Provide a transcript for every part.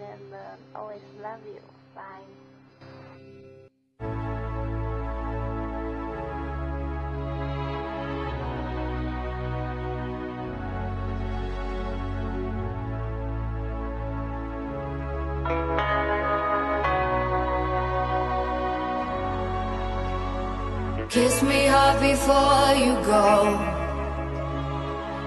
and uh, always love you. Bye. Kiss me hard before you go.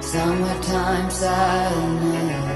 Summertime sadness.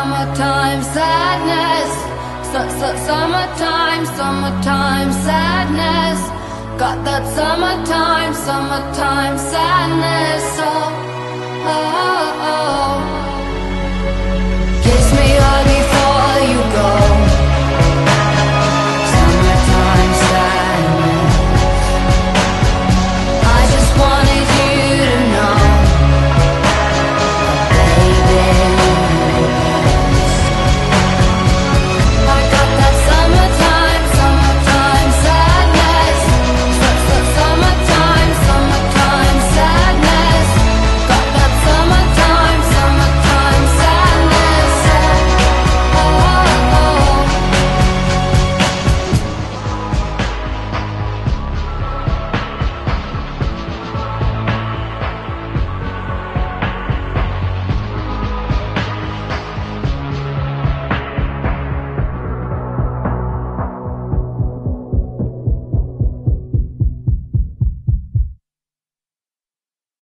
summertime, sadness. Su- su- Summertime, summertime sadness. Got that summertime, summertime sadness. Oh, Oh, oh.